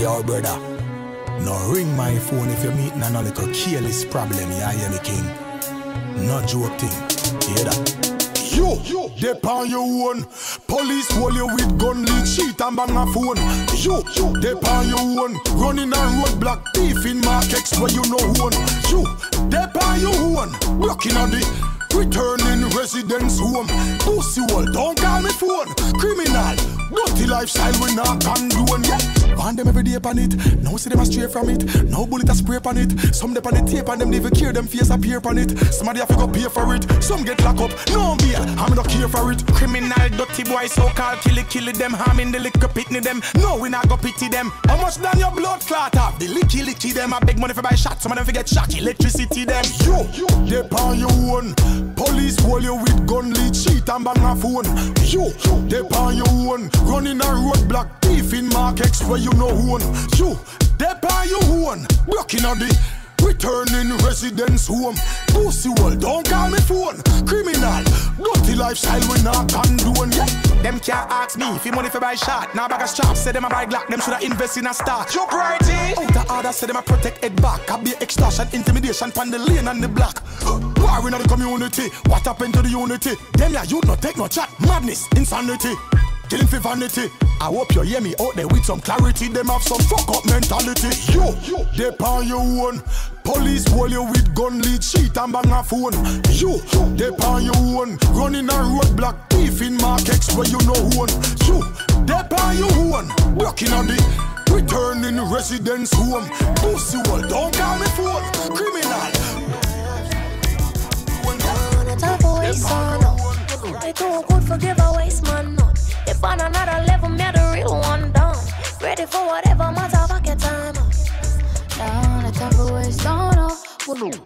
Yo, brother. No ring my phone if you're meeting a little careless problem, yeah, hear me, king. No joke thing. Hear that? Yo, dep on your own. Police hold you with gun, lead cheat and bang a phone. Yo, dep on your own. Running a roadblock, thief in markets where you know one. Yo, dep on your own. Working on the Returning residence home. Pussy wall, don't call me phone. Criminal, dirty lifestyle we not condone. Yeah, find them every day upon it. Now see them a stray from it. No bullet a spray upon it. Some dep on the tape and them never care. Them face appear upon it. Somebody have to go pay for it. Some get locked up. No beer, I'm not care for it. Criminal, dirty boy, so called kill it, kill it them. Harming the liquor pitney them. No, we not go pity them. How much done your blood clot up? The licky licky them. I beg money for buy shots. Some of them forget shot. Electricity them. You, you, dep on your own. Police hold you with gun, lead cheat and bang a phone. You, they on your own. Running a roadblock, thief in markets where you know own. You, they on your own. Blocking on the Returning residence home. Pussy world, don't call me phone. Criminal, dirty lifestyle we not condone. Yeah. Them can't ask me if you money for buy shot. Now bag of straps, say them a buy Glock. Them shoulda invest in a stock. You righty. Out of order, say them a protect head back. I be extortion, intimidation, pan the lane and the block. War in the community. What happened to the unity? Them yeah, you not take no chat. Madness, insanity. Killing for vanity. I hope you hear me out there with some clarity. Them have some fuck up mentality. Yo, they on your own. Police hold you with gun, lead sheet and bang a phone. You, they on your own. Running a roadblock, thief in markets where you know who one. You, they on your own. Working on the returning residence home. Pussy wall, don't call me phone. Criminal. Type of waste on They too good for giveaways, man. If on another level, me the real one done. Ready for whatever motherfucking time. Down the top of waist, don't know.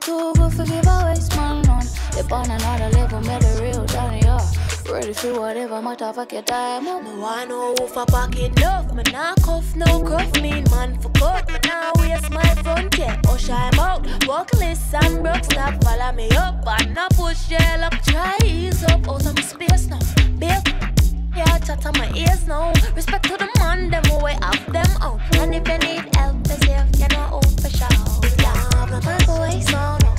Too good for giveaways, man. On. If on another level, me the real done, yeah. Ready for whatever motherfucking time. No one know who for pocket love. Me nah cuff, no cuff. Mean man for cut. Me nah waste my front yeah. Oh, I'm out. Buckless and broke. Stop, follow me up. And not push gel up. Try ease up. Out my space now. Babe. Yeah, chat on my ears now. Respect to the man, them way off them out. And if you need help, they say you're not out for sure. Yeah, I'm not for waste, no, no.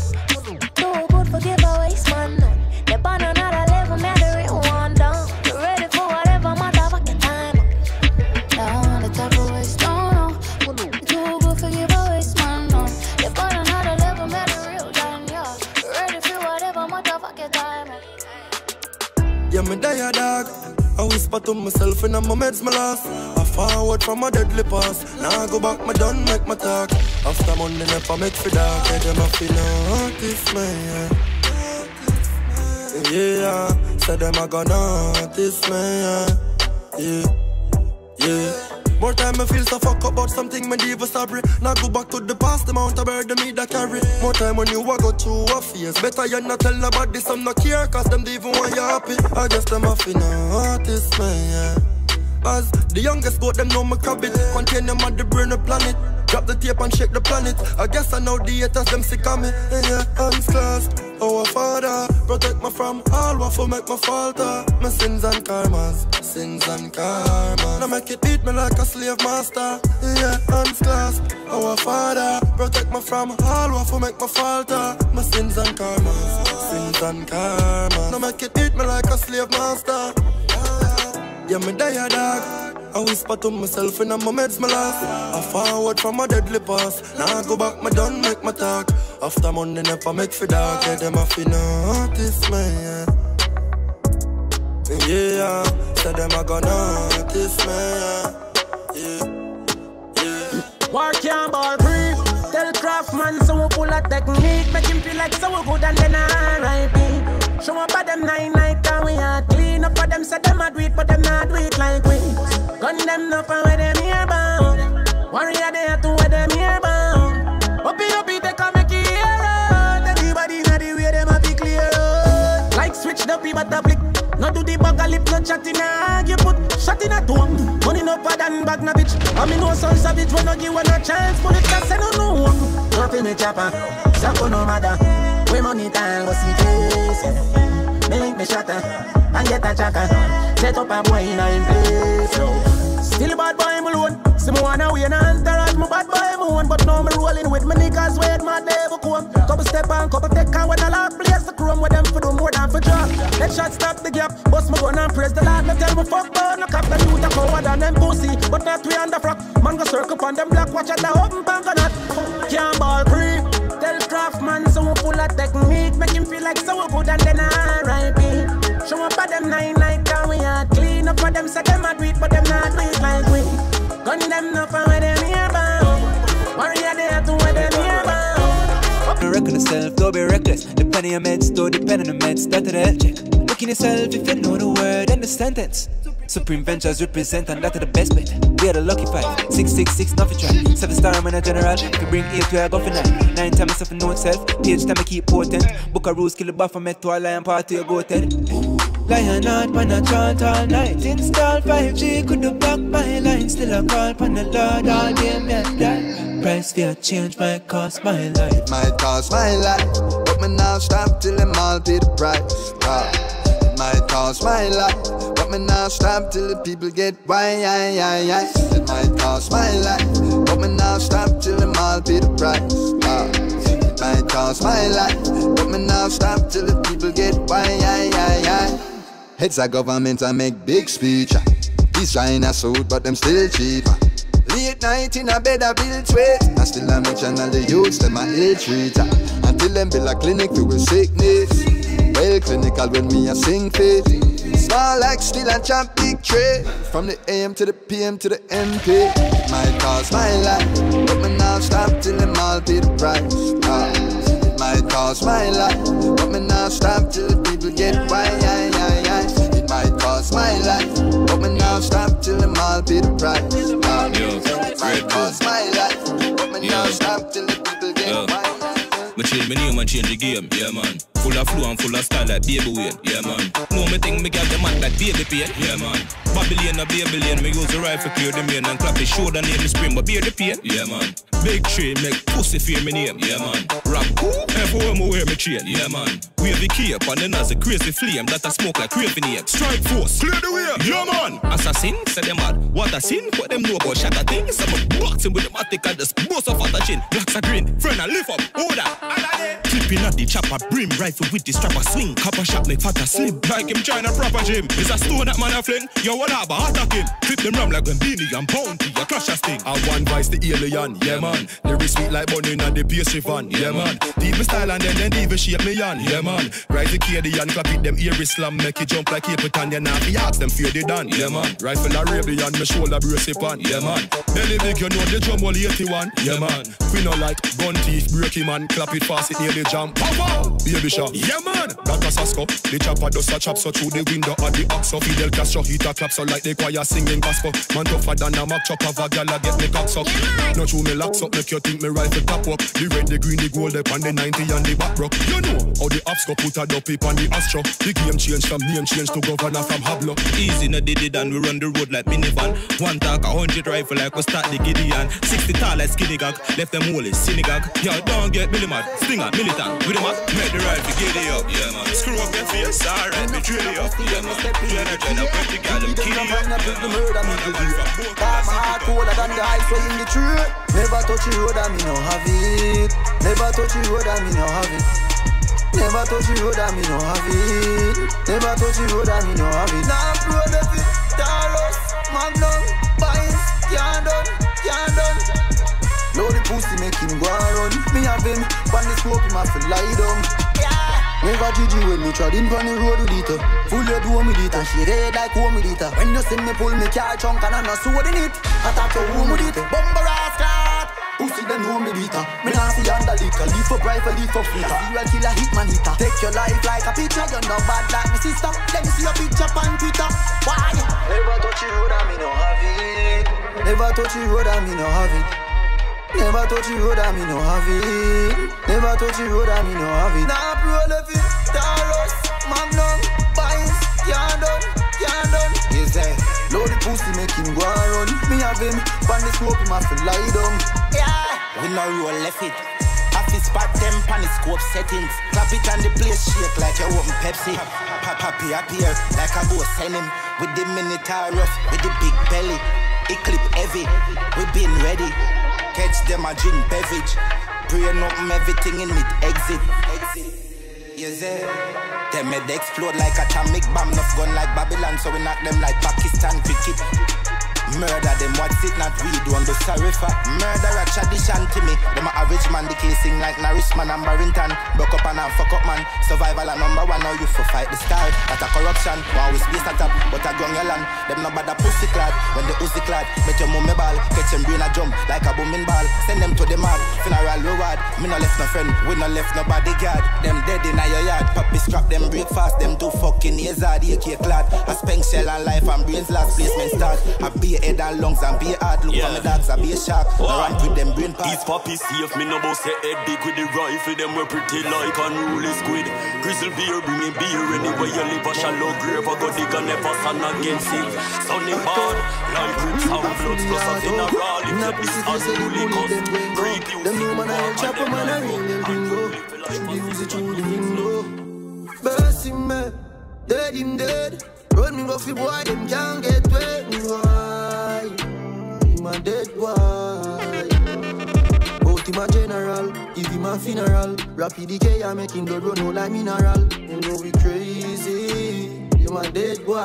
Too good for giveaways, man, no. They born another level, me the real one down. You ready for whatever motherfucking time. Down the top of waist, don't know. Too good for giveaways, man. No. They born another level, me the real done, yeah. Ready for whatever motherfucking time. Yeah, me die a dog. Whisper to myself in my meds, my lost. I forward from a deadly past. Now I go back, my done make my talk. After Monday, never make for dark. Yeah, them a feel notice me. Yeah. Say them a gonna notice me. Yeah, yeah. More time I feel so fuck up about something me leave a sorry. Now go back to the past, the amount of burden me that carry. More time when you a go through a phase. Better you not tell nobody some no care, cause them even want you happy. I guess them a feel notice me, yeah. The youngest goat, them know my cabbage. Contain them on the brain of planet. Drop the tape and shake the planet. I guess I know the haters, them sick of me. Yeah, hands clasped. Oh, Father, protect me from all what for make me falter. My sins and karmas, sins and karmas. Now make it beat me like a slave master. Yeah, hands clasped. Oh, Father, protect me from all what for make me falter. My sins and karmas, sins and karmas. Now make it beat me like a slave master. Yeah, me die a dog. I whisper to myself in my meds, my last. I forward from a deadly past. Now I go back, my done make my talk. After Monday, never make for dark. Yeah, them a fi notice me. Yeah, yeah. Say them a gonna notice me. Yeah, yeah. yeah. War can't ball free. Tell Craftman so we pull a technique. Make him feel like so we good and then R.I.P. Show up at them nine night and we are clean up for them. Say them a do it, but them not do it like we. Gun them up and where them here bound. Warrior they have to where them here bound. Up it, up it, they can make it here out. Everybody know the way them a be clear out. Like switch the P but the flick. No do the a lip, no chat in a argue put shot in a tomb. Money no pad and bag na bitch. I mean no son savage when no give one a chance. Bullet cast and no no. Nothing me chopper, Sako no matter. We money time go see case. Make me shatter and get a chaka. Set up a boy in a place. Still bad boy Malone. See me wanna win and entourage, my bad boy moon. But now me rolling with my niggas where my devil come. Couple step on, couple take on when I lock place the chrome with them for do more than for drop. Let shot stop the gap, bust my gun and press the Lord. Me tell me fuck burn, no cap the youth a coward and them pussy. But not we on the frock. Man go circle on them black, watch at the open bank or not. Can't ball free. Tell Craftman so we full of technique, make him feel like so good and then. Show up at them nine we are clean up for them, say them a do but them not do like we. Gun them where them here bound. Warrior to where them here bound. Don't reckon yourself, don't be reckless. Depend on your meds, don't depend on the meds. Start to the health check. Look in yourself if you know the word and the sentence. Supreme Ventures represent and that is the best bet. We are the lucky five. Six six six nothing try. Seven star I'm in a general. If you bring eight to a go nine. Nine times myself know itself. Page time I keep potent. Book a rules, kill the buffer, met to a lion party you go Ted. Lion out when I chant all night. Install 5G, could do block my line. Still I call upon the Lord all day, me die. Price for a change might cost my life. might cost my life. But me now stop till them all pay the price. Ah, might cost my life. But me now stop till the people get why, I, I. It might cost my life. But me now stop till them all pay the price. Ah, it might cost my life. But me now stop till the people get why, I, I, I. Heads of government I make big speech. ah. These China suit, but them still cheaper. Late night in a bed I build sweat I still a mention all the youths, them a ill treater Until them build a clinic for a sickness Well clinical when me a sing fit Small like still a champ big trade From the AM to the PM to the MP might cost my life But me now stop till them all pay the price Ah, It might cost my life But me now stop till the people get why I, I, I. cost my life But me now stop till them all pay the price Ah, It might cost my life But me now Yo. stop till the people get Yo. why I, Me change my name and change the game, yeah man. Full of flow and full of style like baby yeah man. Know me think me got the man like baby pain, yeah man. Babylon a Babylon, me use the rifle clear the main and clap the shoulder name the spring, but bear the pain, yeah man. Big tree make pussy fear me name, yeah man. Rap cool, everywhere me wear me chain, yeah man. The cape and then as a crazy flame that a smoke like craving ape. Strike force, clear the way, yeah man. Assassin, say them mad. What a sin, what them know about shatter things. Some boxing with the matic and just bust off at the chin. Blacks are green, friend I lift up, order. Clipping at the chopper, brim with the I swing. Copper shot make fatter slim. Like him trying a proper gym. Is a stone that man a fling. Yo, what up, attack him. Clip them ram like when beanie and bounty. A crash a sting. I one vice the alien, yeah man. Lyrics sweet like bunny and the pastry van, yeah man. Deep my style and then then even shape me on, yeah man. Rise the KD and clap it them ear slam, make it jump like Cape Town, yeah now the ask them fear they done, yeah man. Rifle Arabian, my shoulder brace it on, yeah man. Belly big, you know the drum all 81, yeah man. We no like gun teeth, break him and clap it fast, it nearly jam. Pow pow, baby shot, yeah man. That a Sasko, the chopper does a chop so through the window at the ox. oxo. Fidel Castro hit a clap so like the choir singing gospel. Man tougher than a mock chop of a gal a get me cocks up. No true me locks up, make you think me rifle top up. The red, the green, the gold, up on the 90 and the back rock. You know how the ops go put a dopey on the astro. The game change from name change to governor from Hablo. Easy no did it and we run the road like minivan. One talk, a hundred rifle like we start the Gideon. Sixty tall like skinny gag, left them holy synagogue. Yo, don't get Billy mad, stinger, militant. With the mat, make the get it up. Yeah man, screw up your face, alright, it up. Yeah man, put the gal up, you up. the murder me to do. Got my heart colder than the ice in the tree. Never touch the road and me no have it. Never touch the road and me no have it. Never touch the road and me no have it. Never touch the road and me no have it. Now road of it, Taros, Magnum, Pines, can't done, can't done. Load the pussy make him go and run. Me have him, pan the smoke him have to lie down. Never Gigi when me trod in on the road with it. Full head home with it and she red like home with it. When you see me pull me car trunk and I no sword in it I thought you home with it Bumper rascal Pussy them know me beater Me nah see under liquor Leave up rifle, leave up flicker Serial killer, hitman hitter Take your life like a picture You know bad like me sister Let me see your picture on Twitter Why? Never touch the road and me no have it Never touch the road and me no have it Never touch the road and me no have it. Never touch the road and me no have it. Nah, pro left it. Taros, Magnum, Pines, can't done, can't done. Yes, eh. I. Load the pussy make him go and run. Me have him, pan the smoke him have to lie down. Yeah, we no roll left it. Half his spot them pan the scope settings. Clap it and the place shake like you open Pepsi. Pop happy appear like a ghost send him with the minotaur rough with the big belly. it clip heavy. We been ready. Catch them a drink beverage. Brain up everything in it. Exit. Exit. Yes, sir. Them head explode like atomic bomb. Enough gun like Babylon, so we knock them like Pakistan cricket. Murder them, what's it not we don't be sorry for Murder a tradition to me. Them a average man, the casing like Norrisman and Barrington. Broke up and a fuck up man. Survival a number one, now you for fight the star That a corruption, one we space a top But I ground your land, them no bother pussy clad. When the Uzi clad, make your mummy ball. Catch them brain a jump like a booming ball. Send them to the mall, funeral reward. Me no left no friend, we no left no bodyguard Them dead in your yard, puppy scrap them breakfast. Them do fucking hazard, AK clad. A spank shell and life and brains last. Placement start. I be head and lungs and be hard. Look yeah. for me dogs, I be a shark. I run with them brain parts. These puppies safe, me no boss say head big with the rifle. Them we pretty like unruly squid. Grizzle beer, bring me beer anywhere you live. A shallow grave, I go dig and never stand against it. Sunny hard, like roots, sound floods, plus a funeral. If you this unruly cause, creep you. Them know man, I chop man, I ring them bingo. Shoot the music through the window. Burst him, man. Dead him dead. Run me go fi boy, them can't get wet. A dead boy. Bout him a general, if him a funeral. Rapid decay, I make him blood run out like mineral. You know we crazy. Him a dead boy.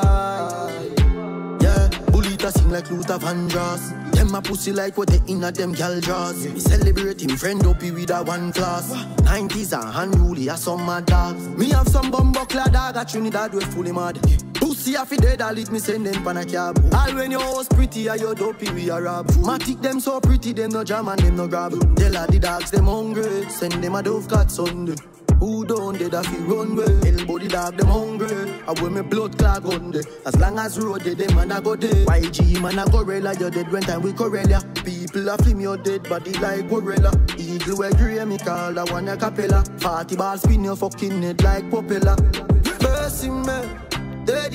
Yeah, bullet a sing like Luther Vandross. Them a pussy like what they inna them gal jaws. Me celebrate him friend up with a one class. 90s and unruly a some mad dogs. Me have some bumbo clad dog at Trinidad we fully mad. Pussy a fi dead, I leave me send them pan a cab. All when your house pretty, and your dopey we a rob. Matic them so pretty, them no jam and them no grab. Tell all the dogs them hungry, send them a dove cat Sunday. Who don't dead if you run? Elbow the dog them hungry. I wear me blood clog on day. As long as road dead, them man a go dead. YG man a gorilla, you dead when time we Corella. People a flim your dead body like gorilla. Eagle we grey me call that one a capella. Party ball spin your fucking head like propeller. Man, dead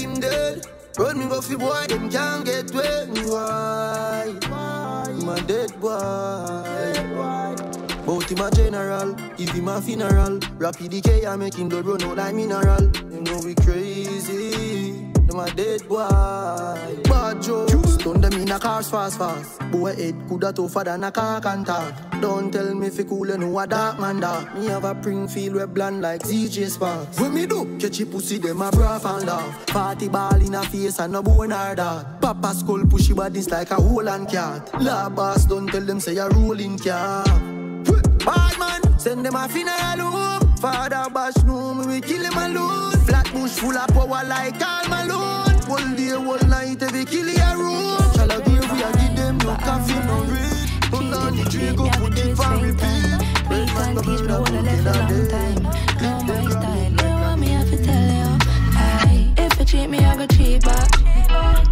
him dead. Run me go fi boy, them can't get wet. Why? My dead boy. Bout him a general, if him a funeral Rapid decay, I make him blood run out like mineral You know we crazy, them a dead boy. Bad jokes, turn them in a cars fast fast. Boy head coulda tougher than a car can talk Don't tell me fi cool, you know a dark man dark. Me have a pring feel we bland like ZJ Sparks. When me do, catch a pussy, them a bra and laugh. Party ball in a face and no bone or that Papa skull pushy bodies like a hole and cat. La boss, don't tell them say a rolling car Bad man, send them a funeral home. Father bash no me, we kill him alone. Flat bush full of power like Al Malone. All day, all night, every kill a room. Shall I give we a give them no coffee, no read. Put on the drink, go put it for repeat. Man, the bird, I'm looking at them. Know my style, you want me have to tell you. Aye, if you cheat me, I go cheat back.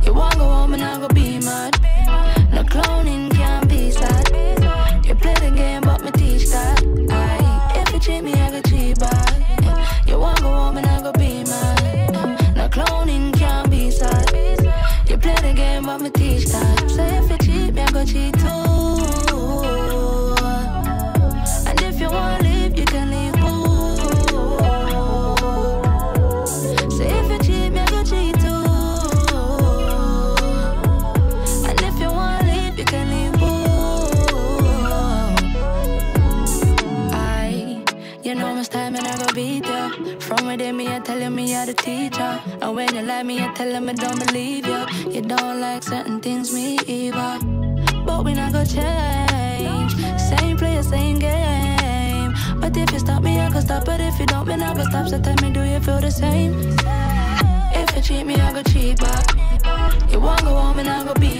You want go home and I go be mad. No clowning I. And if you want leave, you can leave. So if you cheat me, I go cheat too. And if you want leave, you can leave. Aye, you know my time and I beat ya. From within me, I tell you me you're the teacher. And when you lie me, I tell them I don't believe you. You don't like certain things, me either. But we not gonna change. Same player, same game. But if you stop me, I can stop. But if you don't, me not gonna stop. So tell me, do you feel the same? If you cheat me, I go cheat back. You won't go home and I go be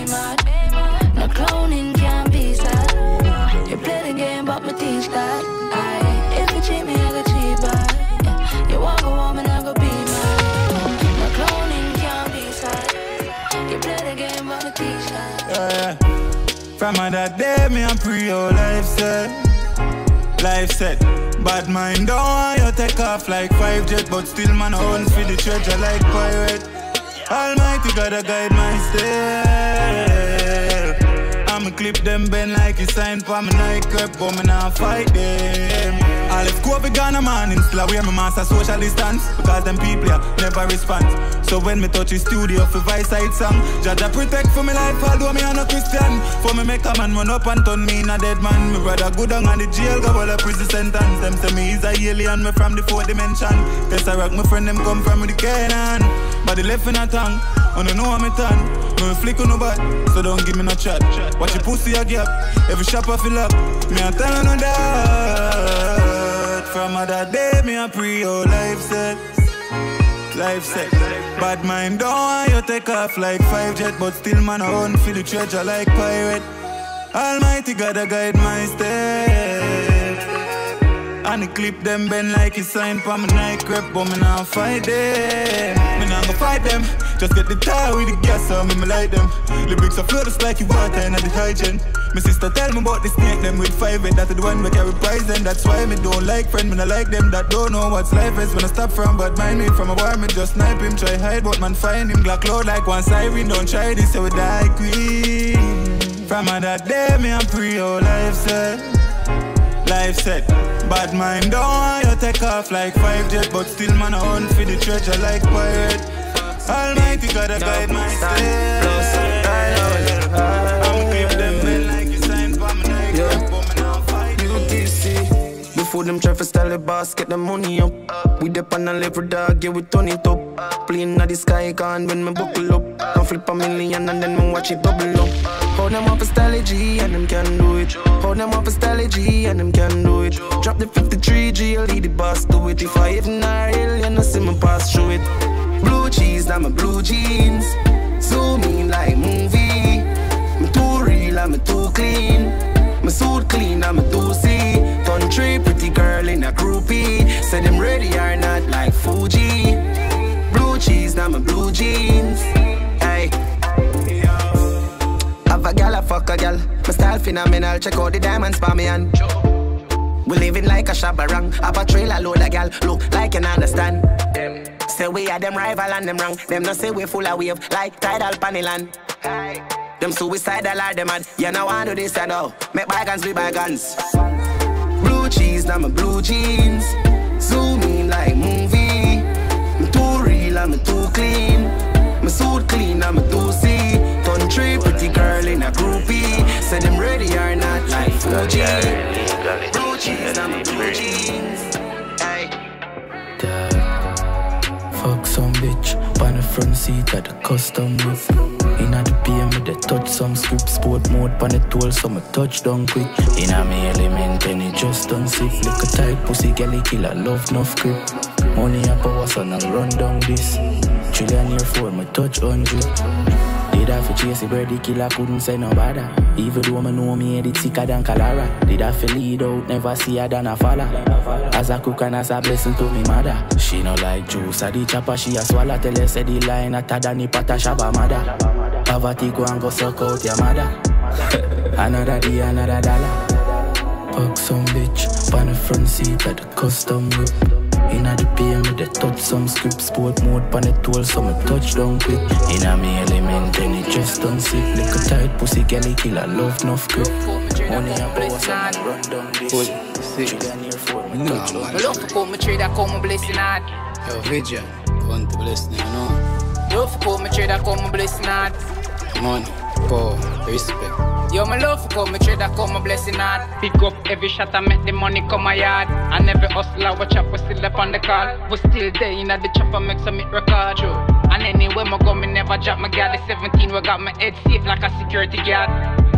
From that day, me and pre your life set. Life set. Bad mind don't want you take off like five jet, but still man own for the treasure like pirate. Almighty gotta guide my step. I'ma clip them bend like you sign for me night but me not fight them. I left COVID gone man in still wear my master social distance because them people yeah, never respond. So when me touch the studio for vice side song, Jaja protect for me life although me on a Christian. For me make a man run up and turn me in a dead man. Me brother good down on the jail, go all a prison sentence. Them say me is a alien, me from the fourth dimension. Rock my friend them come from the Canaan. But the left in a tongue, I don't know how a turn. Me flick on no bad, so don't give me no chat. Watch your pussy a gap, every shop I fill up. Me a tell no that. From other day, me a pre your life set. Life set. Bad mind don't want you take off like five jet, but still man I own for the treasure like pirate. Almighty God, I guide my step. And the clip them bend like a sign for my night crep, but me not fight them. Me not go fight them. Just get the tire with the gas on me, me light them. Lyrics are flow just like you water and the hygiene. My sister tell me about the snake them with five it. That's the one we carry poison. That's why me don't like friend. Me not like them that don't know what's life is. When I stop from but mind me from a war, me just snipe him. Try hide, but man find him. Glock load like one siren. Don't try this, so we die queen. From that day, me I'm pre all life set. Life set. Bad mind don't want you take off like five jet, but still man I hunt for the treasure like pirate. Almighty God, I guide my step. Them try to style the boss, get the money up. We dip on a level dog, yeah, we turn it up. Playing at the sky can when me buckle up. Don't flip a million and then me watch it bubble up. How them want for style G and them can do it. Hold them want for style G and them can do it. Drop the 53 G, lead the boss do it. If I even are ill, you know see me pass through it. Blue cheese, now my blue jeans. Zoom in like movie. Me too real, I'm too clean. My suit clean, I'm too see. Country in a groupie. Say them ready or not like Fuji. Blue cheese, now my blue jeans. Hey. Have a gal, I fuck a gal. My style phenomenal. Check out the diamonds for me and. We living like a shabarang. Have a trailer load of gal. Look like you understand. Say we are them rival and them wrong. Them no say we full of wave like tidal paniland. Them suicidal are them mad. You know I do this and now. Make bygones be bygones. Blue cheese, now my blue jeans. Zoom in like movie. Me too real, I'm too clean. My suit clean, I'm too see. Country pretty girl in a groupie. Say them ready or not like Fuji. Blue cheese, now my blue jeans. Fuck some bitch, on the front seat of the custom whip. Inna the PM with the touch some scoop, sport mode on the tool so me touch down quick. In a me element and it just done sick. Lick a tight pussy galley killer love enough grip. Money and power so now run down this. Trillionaire for me touch hundred. Did I fi chase the birdie killer couldn't say no bother. Even though me know me head it sicker than cholera. Did I fi lead out never see her than a fella. As a cook and as a blessing to me mother. She no like juice at the chopper she a swallow tell her say the line atta than the pata mother. Poverty go and go suck out your mother. another day another dollar. Fuck some bitch on the front seat of the custom whip. Inna the PM with the touch some script sport mode on the tool so me touch down quick. Inna me element and it just done sick. Lick a tight pussy galley killer love enough grip. Money and power so me run down this. Trillionaire for me touch down love to call me trader, call me blessing hard. Yo, Vision, want to bless me, you know. Love to call me trader, call me blessing hard. Money, power, respect. Yo, my love for come, me trader come, my blessing hard. Pick up every shot I make the money come my yard. And every hustler watch up, we still up on the call. We still there in the chopper, make some it record. True. And anywhere me go, me never drop my gal. The 17, we got my head safe like a security guard.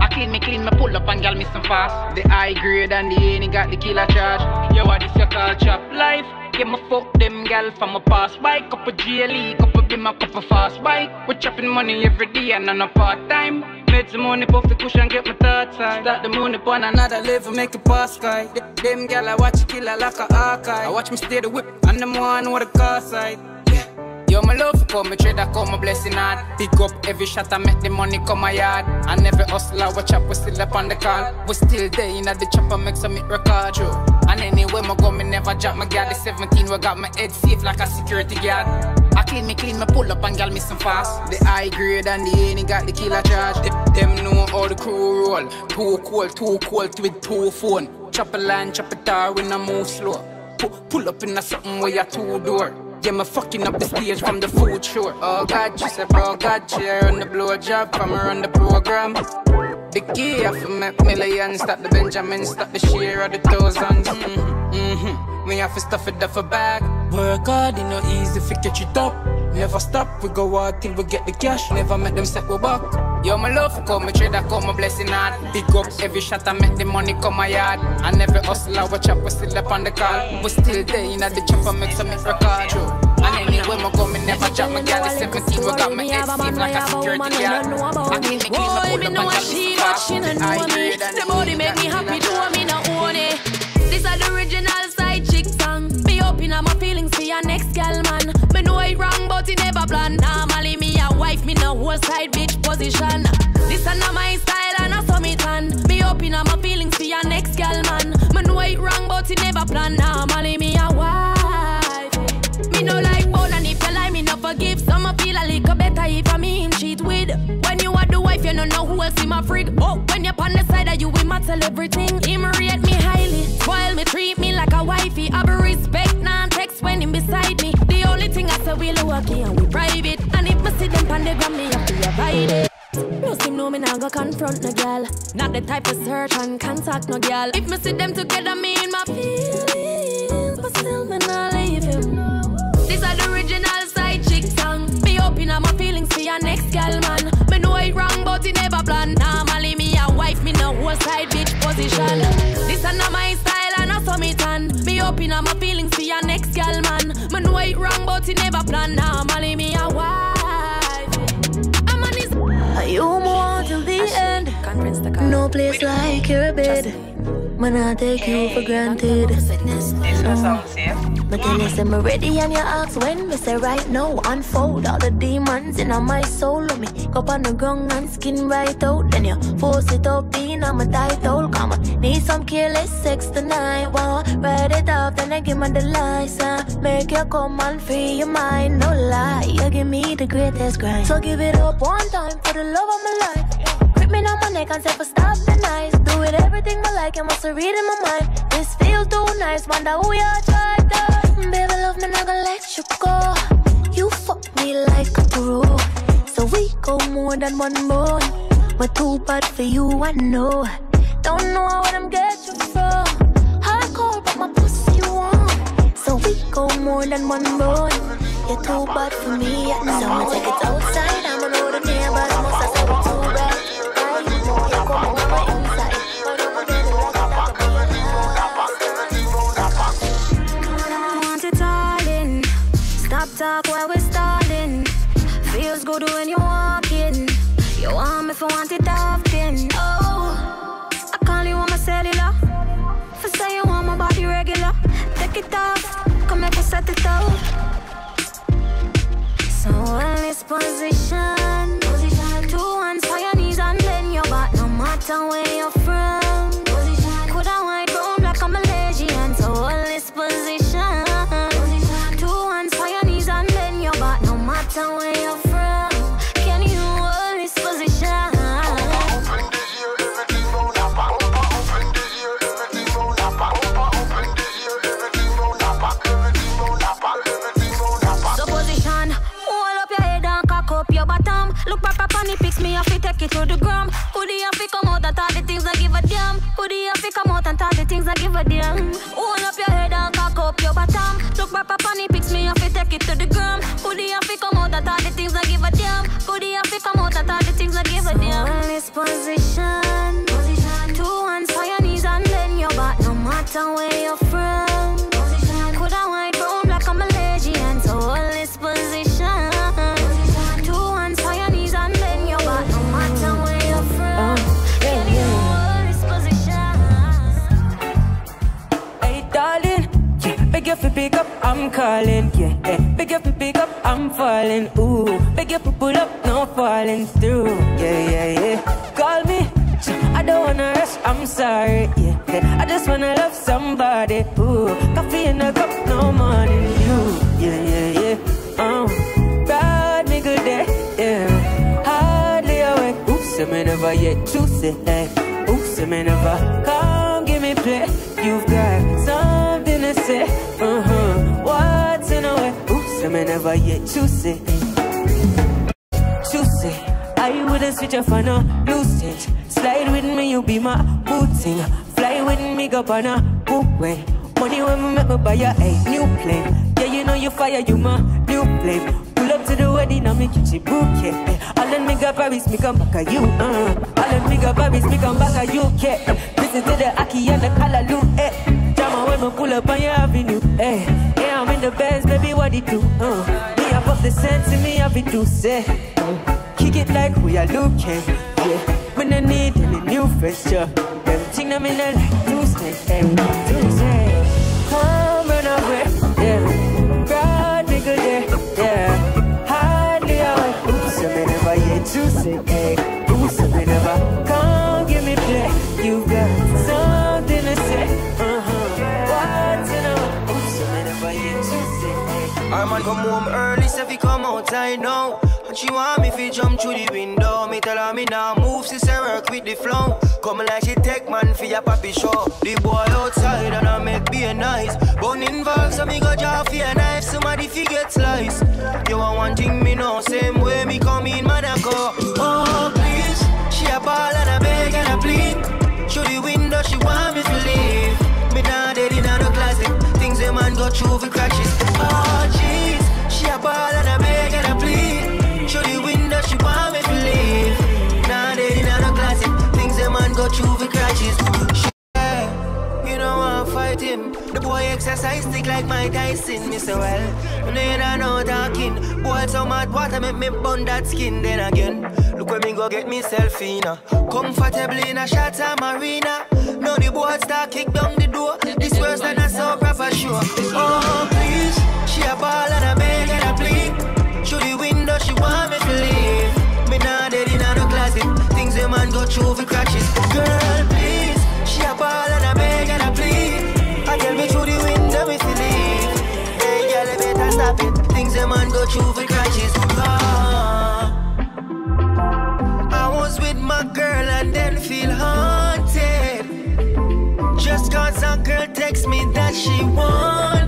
I clean me clean, me pull up and gal me some fast. The high grade and the ain't got the killer charge. Yo, what this your call chop life? Yeah, my fuck them gal from a past bike. Couple GLE, couple be my couple fast bike. We chopping money every day and on a part time. Made some money off the cushion, get my third side. Start the money upon another level, make it pass. Th- Them gal I watch kill her like a archive. I watch me stay the whip, and them one with the car side. Yo, my love for me trade I come, my blessing hard. Pick up every shot, I make the money come my yard. And every hustler, watch up, we still up on the call. We still there in the chopper, make some it record, yo. And anywhere my go, me never drop my guard. The 17, we got my head safe like a security guard. I clean, me clean, me pull up and gal some fast. The high grade and the ain't got the killer charge. Them, them know how the crew roll. Too cold, too cold with two phone. Chop a line, chop a tar when I move slow. Pull, pull up in a something where you two door. Yeah, me fucking up the stage from the food short. Oh God, you said, bro, God, chair on oh, the blow job, from run the program. The key off of make millions, stop the Benjamin, stop the share of the thousands. Mm-hmm. We have to stuff it up for back. Work hard, it no easy if you catch it up. Never stop, we go hard till we get the cash. Never make them set we back. Yo, my love for come, my trade, I come, my blessing hard. Pick up every shot, I make the money come my yard. And every hustle, I watch up, we still up on the call. We still there, in the chopper, make some record. True. Anyway, my go, me never drop my gal. The 17, we got my head safe like a security guard. I clean me clean, my pull up and gal me. She don't know me. The body make me happy, do me not own it. This is the original side chick song. Me open up my feelings for your next gal man. Me know it wrong, but it never plan. Normally me a wife, me no whole side bitch position. This is not my style and I saw me tan. Me open up my feelings for your next gal man. Me know it wrong, but it never plan. Normally me a wife. A feel a little better if I me him cheat with. When you are the wife, you don't know who else my freak. Oh, when you're on the side of you, we might tell everything. Him rate me highly, spoil me, treat me like a wifey. I be respect, non text when him beside me. The only thing I say we lucky and we private. And if me see them on the gram, me have to avoid it. No seem no me now go confront no girl. Not the type of search and contact no girl. If me see them together, me in my feelings, but still me not leave him. This is the original side chick song. Me open up my feelings for your next gal man. Me know it wrong, but it never plan. Normally me a wife, me no whole side bitch position. This is not my style and I saw me tan. Me open up my feelings for your next gal man. Me know it wrong, but it never plan. Normally me a wife. I'm on this. You more till the end. No place like your bed. Man, I take you for granted. Mm. But tell you, say me ready and you ask when me say right now. Unfold all the demons in my soul. Let me go on the ground and skin right out. Then you force it up in on my title. Come on, need some careless sex tonight. Wow, write it off, then I give me the license. Make you come and free your mind. No lie, you give me the greatest grind. So give it up one time for the love of my life. Me on my neck and say for stop the nice. Do it everything I like, I must read in my mind. This feels too nice, wonder who you tried to. Baby, love me, not gonna let you go. You fuck me like a pro. So we go more than one bone. But too bad for you, I know. Don't know what I'm get you from. Hardcore, but my pussy want. So we go more than one bone. You're too bad for me, I'ma take it outside. I'ma position, position. Two hands on your knees and then your back. No matter where you're Calling, yeah. Pick up and pick up, I'm falling, ooh. Pick up and pull up, no falling through, yeah, yeah, yeah. Call me, I don't wanna rush, I'm sorry, yeah. I just wanna love somebody, ooh. Coffee in a cup, no morning, you, yeah, yeah, yeah. Um, proud nigga day, yeah. Hardly awake, oops, I'm never yet choose it, eh. hey. Oops, I'm never, come give me play, you've got. Say me never yet to say. I wouldn't switch off on a loose change. Slide with me, you be my booting. Fly with me, go on a book way. Money when me make me buy a hey, new plane. Yeah, you know you fire, you my new flame. Pull up to the wedding, I make you cheap bouquet. Hey, all let me go Paris, me come back at you. Uh. All let me go Paris, me come back at you. Yeah. Listen to the Aki and the Callaloo. Hey. Me pull up on your avenue. Hey. Yeah, I'm in the best, baby, what it do? Uh. Me have up the sense in me, have it do say. Uh. Kick it like we are looking. Yeah. When I need any new friends, yeah. Them thing them in like Tuesday. Hey. Tuesday. Come man come home early, if he come outside now. And she want me fi jump through the window. Me tell her me now move, she say work with the flow. Come like she take man for your papi show. The boy outside and I make be a nice. Bone involved, so me go draw for a knife. Somebody fi get slice. You want one thing me know, same way me come in, man I go. Oh please, she a ball and a beg and a plead. Through the window, she want me to leave. Me now dead in the closet. Things a man go through for crashes. Exercise stick like my Tyson. Me say well, know you don't know talking. Boy so mad water make me burn that skin. Then again, look where me go get myself in. uh. Comfortably in a shot marina. Now the boy start kick down the door. This worse than a so proper sure. Oh please, she a ball and a beg and a plead. Through the window she want me to leave. Me now dead in a closet. Things a man go through for crashes. Girl man go through for crashes. Ah. I was with my girl and then feel haunted. Just cause a girl text me that she wanted.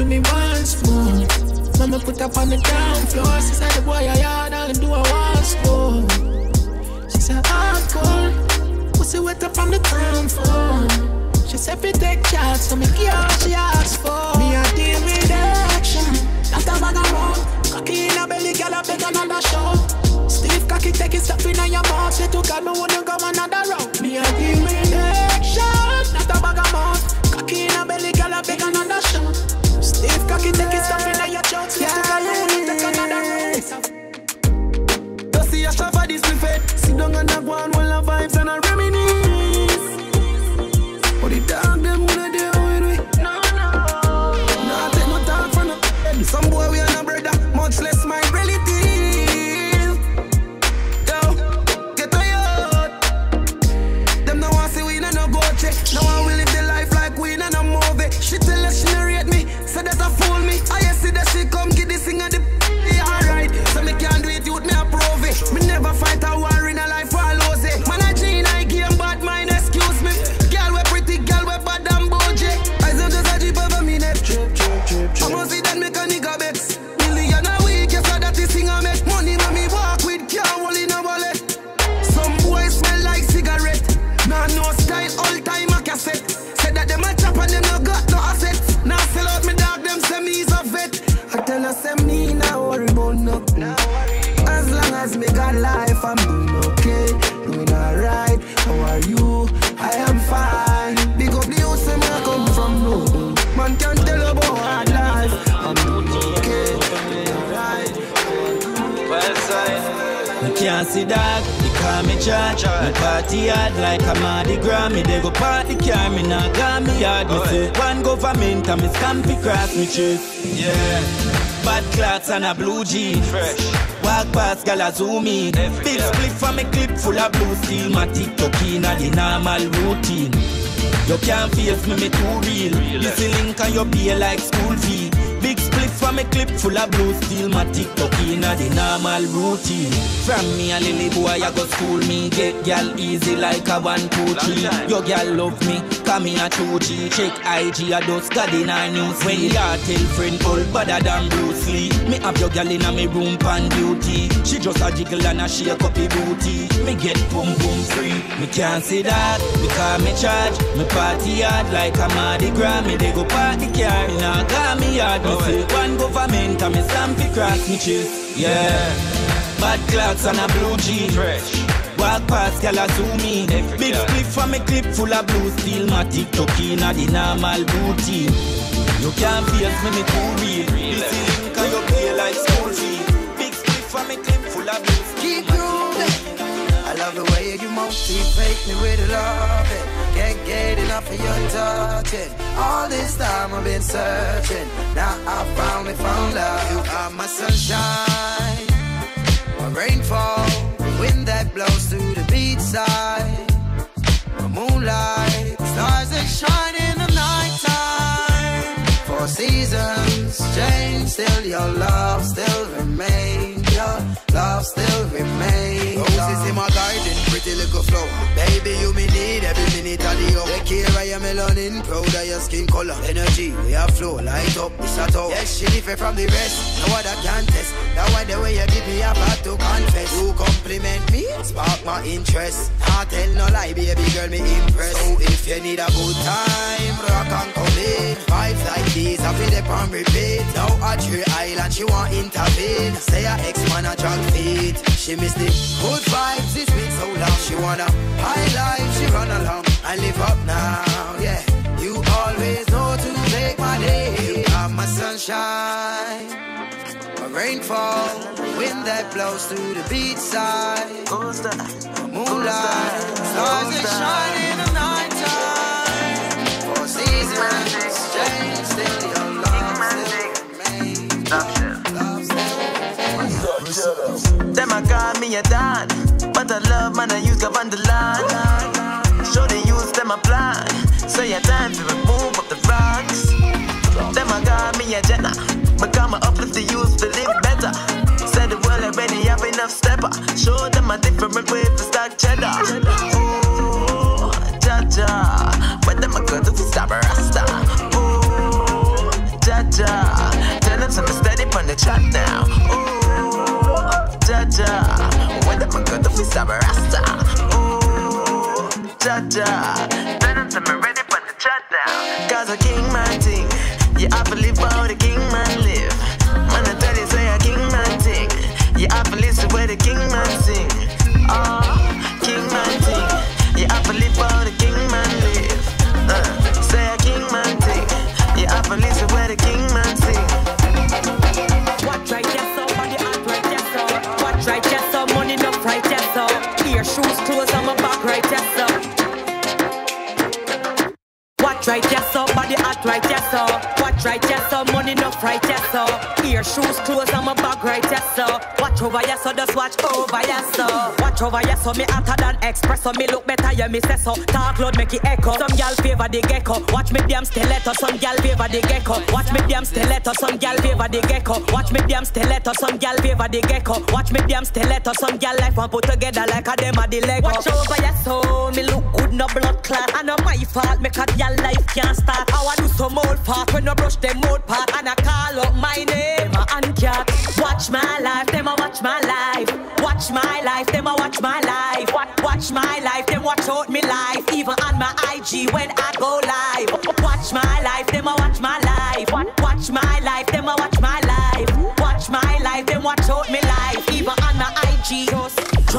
To me one spoon. Mama put up on the ground floor. She said the boy I yard all do a one spoon. She said hardcore. Pussy wet up on the ground floor. She said we take shots, so me give her she asked for. Full of blue steel My TikTok in a the normal routine. From me a lily boy I go school me Get gal easy like a one two three. Your gal love me Cause me a true G Check IG a dust God in a news When ya tell friend all better than Bruce Lee. Me have your gal in a me room pan duty. She just a jiggle and a shake up the booty. Me get boom boom free. Me can't say that Because me charge. Me party hard like a Mardi Gras. Me they go party car Me nah got me yard Me say one government and me stampy cross me chest Yeah. Bad clocks and a blue jean Fresh. Walk past, gal I zoom in. Big clip from me clip full of blue steel. My TikTok in a the normal routine You can't face me, me too real. This is link and you pay like school fee Big clip from me clip full of blue steel. Keep grooving. Love the way you motivate me with loving. Can't get enough of your touching. All this time I've been searching. Now I finally found love. You are my sunshine, my rainfall, the wind that blows through the beach side. My moonlight, stars that shine in the nighttime. Four seasons change, still your love still remains. Your love still remains. Roses in my garden, pretty little flower. Baby, you me need every minute of the hour. Take care of your melanin, proud of your skin color. Energy, we have flow, light up, it's a tower. Yes, she different from the rest, no other can test. That's why the way you give me part to confess. You compliment me, spark my interest. Can't tell no lie, baby girl, me impressed. So if you need a good time, rock and come in. Vibes like these, I feel them on repeat. Now at your island, she want intervene. Say her ex-man a feet. She miss the good vibes, it's been so long. She wanna high life, she run along and live up now. Yeah, you always know to make my day. You are my sunshine, my rainfall, wind that blows through the beach side. Moonlight, stars that shine me a don, but I love man I use the line. Show the use them a plan, so your time to remove up the rocks. Them I call me a Jenna, but come uplift the youth to live better. Said the world already have enough stepper. Show them a different way to stack cheddar. Ooh, ja ja, but them a good to stop a rasta. Ooh, ja ja, tell them something steady on the chat now. Ooh, ja ja, when stop a rasta. Ooh, ja, tell them something ready on the chat now. Cause a king man thing, you have so money enough right, yes, so. Ear shoes clothes on my back right, yes, so. Watch over, yes, so just watch over, yes, so. Watch over, yes, so me hotter than express, so me look better, yeah, me say so. Talk loud, make it echo. Some gal favor the gecko. Watch me damn stiletto, some gal favor the gecko. Watch me damn stiletto, some gal favor the gecko. Watch me damn stiletto, some gal favor the gecko. Watch me damn stiletto, some gal life one put together like a dem a the Lego. Watch over, yes, so me look good, no blood clot. I know my fault, make a gal life can't start. I want do some old fart when I brush them old part and I call up my name and cat. Watch my life, them a watch watch my life. Watch my life, them a watch my life. Watch watch my life, them watch out me life. Even on my IG when I go live. Watch my life, them a watch my life. Watch watch my life, them a watch my life. Watch my life, them watch out me life. Even on my IG.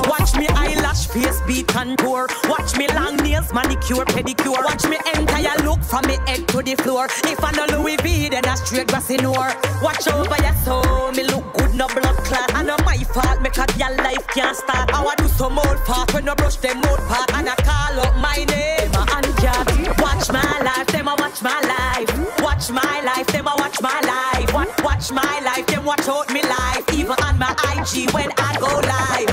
Watch me eyelash, face beat and pour. Watch me long nails, manicure, pedicure. Watch me entire look from me head to the floor. If I know Louis V, then I straight grassy noir. Watch over your soul, me look my life can't start. I want to do some old part when I brush them old part and I call up my name. And job. Watch my life, them I watch my life. Watch my life, them I watch my life. Watch, watch my life, them watch out me life. Even on my IG when I go live.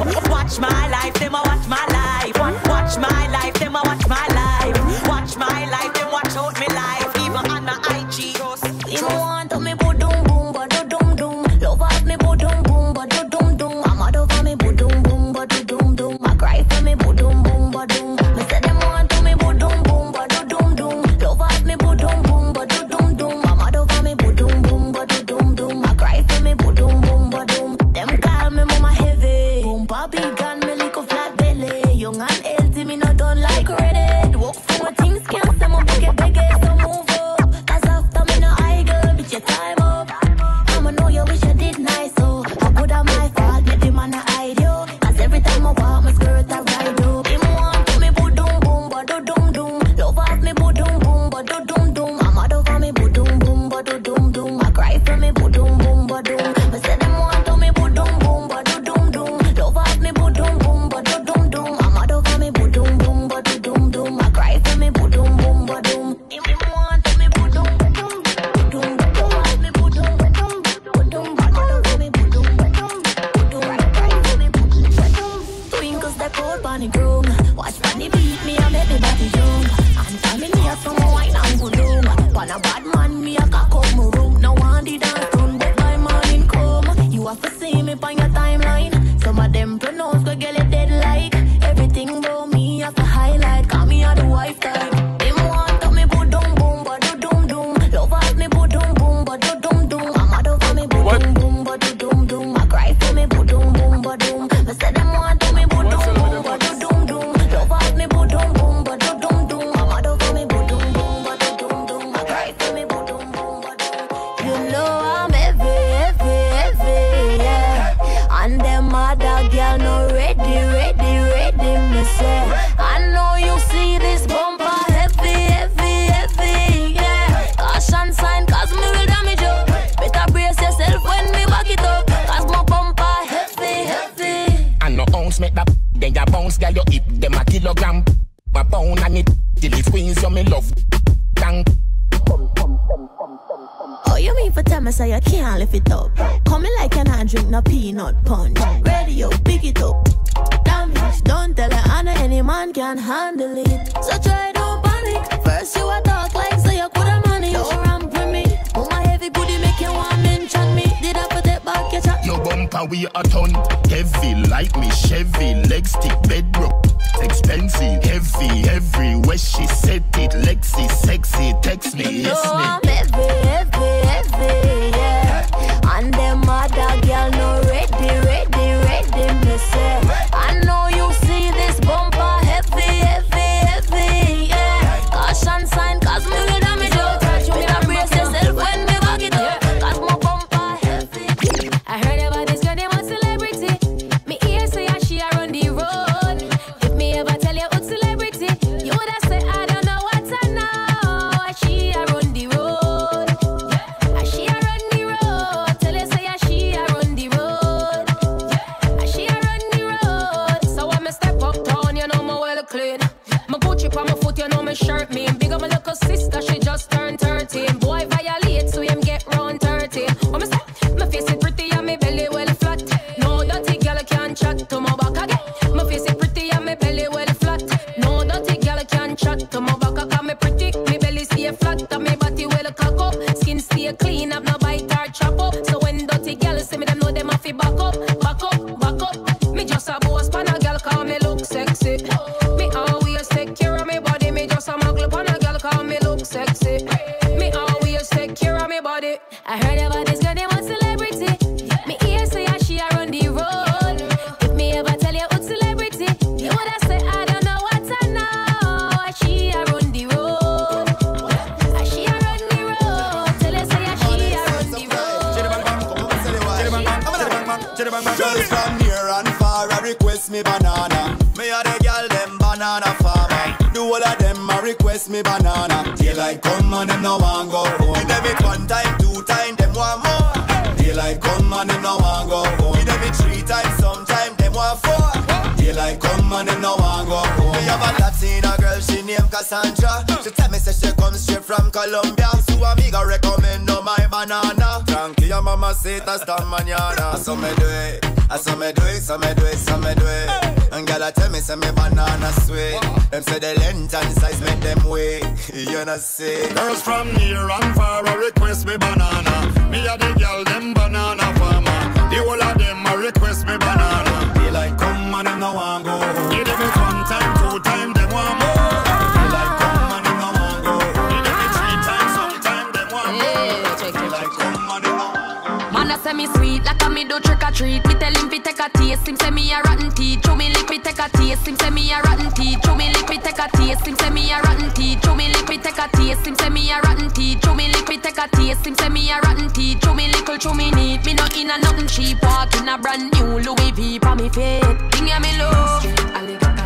Say me sweet like a me do trick or treat. Me tell him fi take a taste. Him say me a rotten teeth. Chew me lick me take a taste. Him say me a rotten teeth. Chew me lick me take a taste. Him say me a rotten teeth. Chew me lick me take a taste. Him say me a rotten teeth. Chew me lick me take a taste. Him say me a rotten teeth. Chew me little, chew me neat. Me not in a nothing cheap. Walk in a brand new Louis V for me feet. Thing ya me love.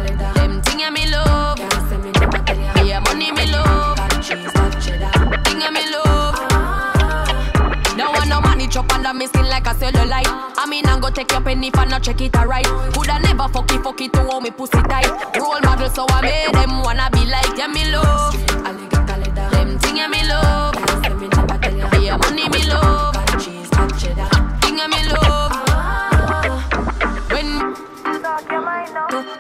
No money under me skin like a cellulite. I mean, I'm go take your penny I not check it alright. Coulda never fuck it, fuck it to hold me pussy tight. Role model, so I made them wanna be like yeah, me love. Them thing yeah, me love. Yeah, money me love. Thing yeah, me love. When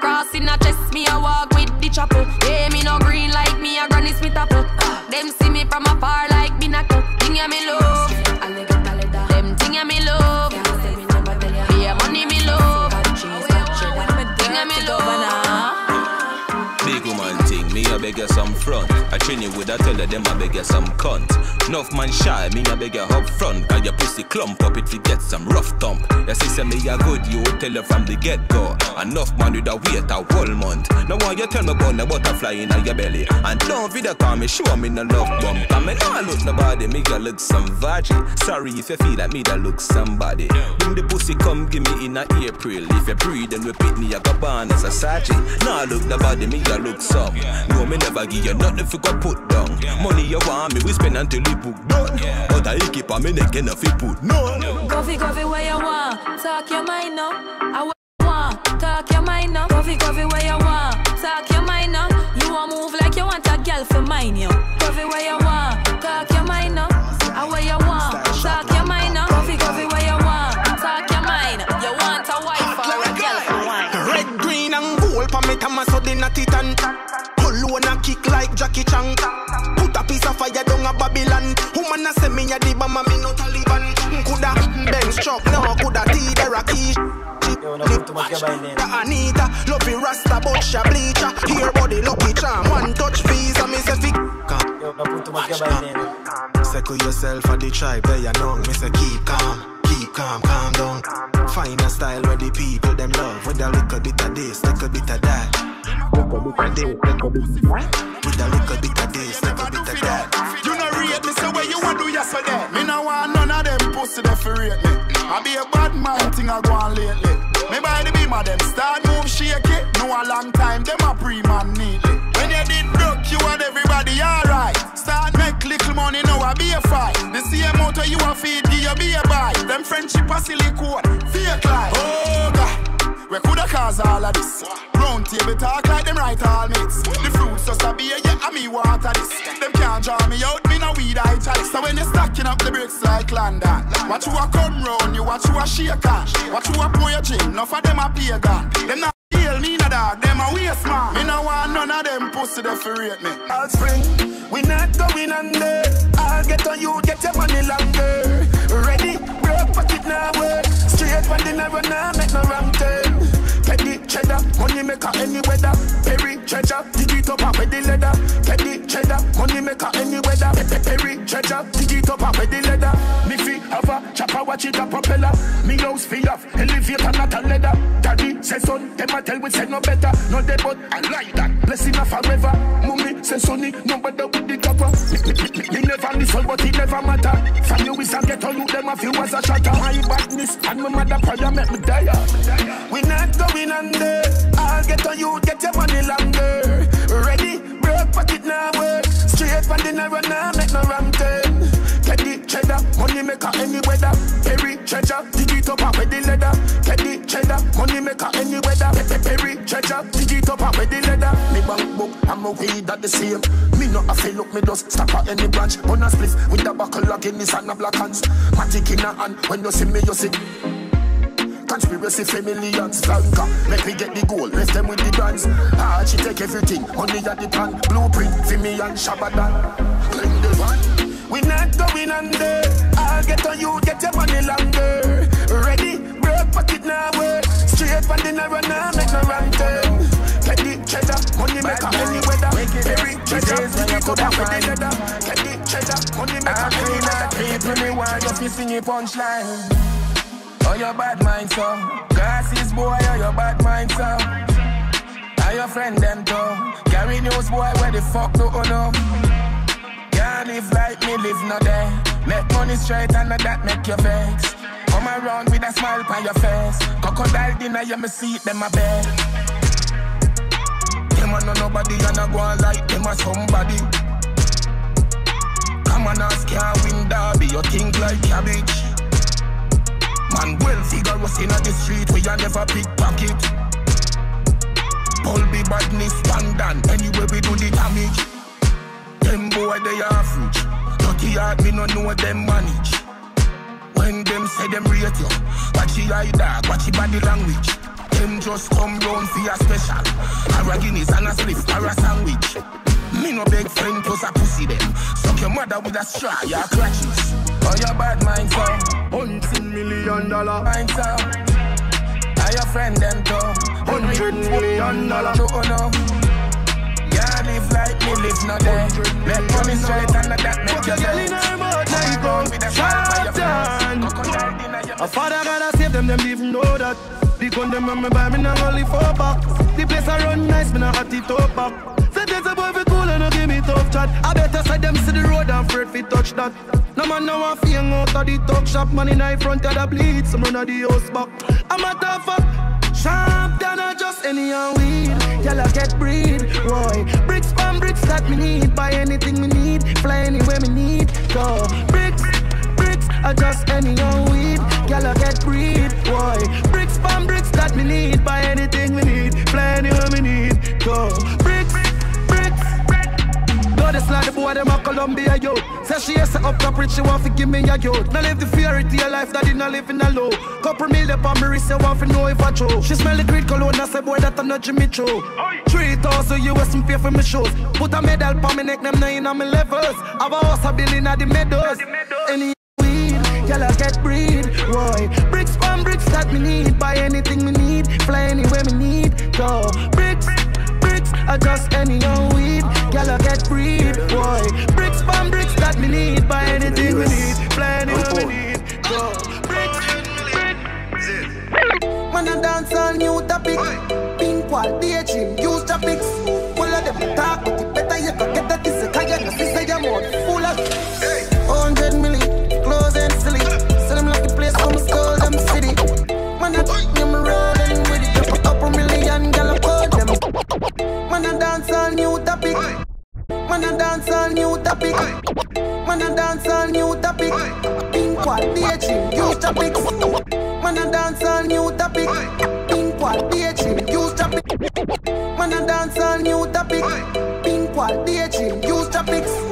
crossing a chest, me a walk with the chapel. Yeah, me no green like me a Granny Smith apple. Them see me from afar like binacle. Thing yeah, me love. Thing, me beg you some front. I train you with a tell them I beg you some cunt. Enough man shy, me a beg you up front. Cause your pussy clump up if you get some rough thump. Your sister me a good, you tell her from the get go. Enough man with a wait a whole month. Now why you tell me about the butterfly in your belly? And don't video call me, show me no love bump. I mean, no, I look nobody, me a look some virgin. Sorry if you feel like me that look somebody. Bring the pussy come give me in a April. If you breathe then repeat me, I go born as a sergeant. Now look nobody, me a look some. No, me never give you nothing if you go put down. Money you want me, we spend until the book done. But I keep on me neck and if you put no. Coffee, coffee, where you want? Talk your mind now. I wa- want. Talk your mind now. Coffee, coffee, where you want? Talk your mind now. You want move like you want a girl for mine, yo. Coffee, where you want? Talk your mind now. I where you want? Talk your mind now. Coffee, coffee, where you want? Talk your mind. You want a wife or a girl for wine? Red, green and gold pa me tama so the natty tan Pull Jackie Chan Put a piece of fire down a Babylon Woman a say me a the bomb me no Taliban Coulda Benz truck no coulda T there a key the Anita, love you Rasta, but she bleacher. Here body lucky charm, one touch visa, me say fi. Circle uh, yourself at the tribe, there you know. Me say keep calm, keep calm, calm down. Find a style where the people them love. With a little bit of this, little bit of that. Little bit of this, little bit of that. With a little bit of this, little bit of that. You know rate me, say where you want do yesterday. Me no want none of them pussy there for me. I be a bad man thing I go on lately. Me buy the beam of them start move shake it. No a long time, them a pre-man neatly. When you did broke, you and everybody alright. Start make little money, now I be a fight. The same motor you a feed, give you be a buy. Them friendship a silly code, fake life. Oh God, we coulda cause all of this. Round table talk like them right all mates. The fruits just a beer, yeah, and me water this. Them can't draw me out, me no weed I chalice. So when you stacking up the bricks like London, watch you a come round, you watch you a shake on. Watch you a pour your gin, enough of them a pagan. Them not Hail me no dog, them a waste man. Me no want none of them pussy there for me. All spring, we not going under. I'll get on you, get your money longer. Ready, broke pocket now work. Straight when the never now make no wrong turn. Cheddar, money maker any weather. Perry treasure, dig it up up with the leather. Teddy cheddar, money maker any weather. Pe- pe- Perry treasure, dig it up up with the leather. A chopper, watch it a propeller. Me house fi have elevator, not a leather. Daddy say son, them a tell we say no better. No dead but I like that. Blessing a forever. Mummy say sonny, no better with the copper. Me, me, me, me never listen, but it never matter. From you is a ghetto, you them a few as a shatter. My badness and my mother prayer make me die. We not going under. I'll get on you, get your money longer. Ready, broke pocket now it up and with the leather. Get the cheddar, money maker any weather. Perry, treasure, dig it up and with the leather. Me bank book, I'm a weed that the same. Me not a feel up, me just stop at any branch. On a spliff with the buckle of Guinness and a black hands. Matic in a hand, when you see me, you see. Conspiracy for millions, flanker. Let me get the goal, left them with the guns. Ah, she take everything, money at the pan. Blueprint for me and Shabadan. Bring the one. We not going under. I'll get on you, get your money longer. Ready, broke pocket now, work. Straight from the narrow now, make no run turn. Get the cheddar, money maker any weather. Every treasure, it up with the leather. Get the cheddar, money maker any weather. People me want you to sing a punchline. Oh, your bad mind, so. Glasses, boy, oh, your bad mind, so. Are your friend, them, too. Carry news, boy, where the fuck do you oh, know? Can't live like me, live no day. Make money straight and that make you vex. Come around with a smile on your face. Crocodile dinner, you me see it, them a bed. Them a know nobody and I go on like them a somebody. Come on, ask can't win derby, you think like cabbage. Man, well figure us in the street, we a never pickpocket. Pull be badness, one done, anyway we do the damage. Them boy, they average. Dirty heart, me no know them manage. When them say them rate you, watch your eye dog, watch your body language. Them just come round for your special. Or a Guinness and a spliff or a sandwich. Me no beg friend plus a pussy them. Suck your mother with a straw, your crutches. Oh, your bad mind, so. Hundred million dollar. Mind, so. Are your friend them, too? Hundred million dollar. Oh, no. Like me, live no day. Make money straight and that make you Girl in her mouth like go shotgun. A father gotta save them, them even know that. The gun them when me buy me now only four bucks The place I run nice, me now hot it up back Say there's a boy fi cool and no give me tough chat. I better say them see the road and afraid fi touch that. No man now want fi out of the talk shop. Man in high front of the bleed, some run of the house back. I'm a tough fuck. Sharp than a just any and weed. Y'all a get breed, boy Bricks from bricks that me need. Buy anything me need, fly anywhere me need. Go. Bricks, bricks are just any and weed. Y'all a get breed, boy Bricks from bricks that me need. Buy anything me need, fly anywhere me need. Go. Bricks This like the boy them a Columbia yo. Say she has set up top rich, she want to give me a youth Now live the fairy tale life that did not live in a low Couple million on me wrist, you want to know if I true. She smell the creed cologne, I say boy that I'm not Jimmy Choo. 3,000 US and pay for me shoes. Put a medal on me neck, them nine on me levels. Have a house a building at the meadows. Any weed, y'all get breed, boy Bricks from bricks that me need. Buy anything me need, fly anywhere me need. Go bricks, bricks are just any old weed. Y'all a get breed, boy. Bricks from bricks that me need. Buy anything we need, anywhere me need. Go. Bricks, Man a dance on new topic. Pink wall, daydream, use topics. Full of them talk, but it. Better you go get Man a dance on new topic. Man a dance on new topic. Pink wall, daydream, use topics Man a dance on new topic. Pink wall, daydream, use topic. Man a dance on new topic. Pink wall, daydream, use topics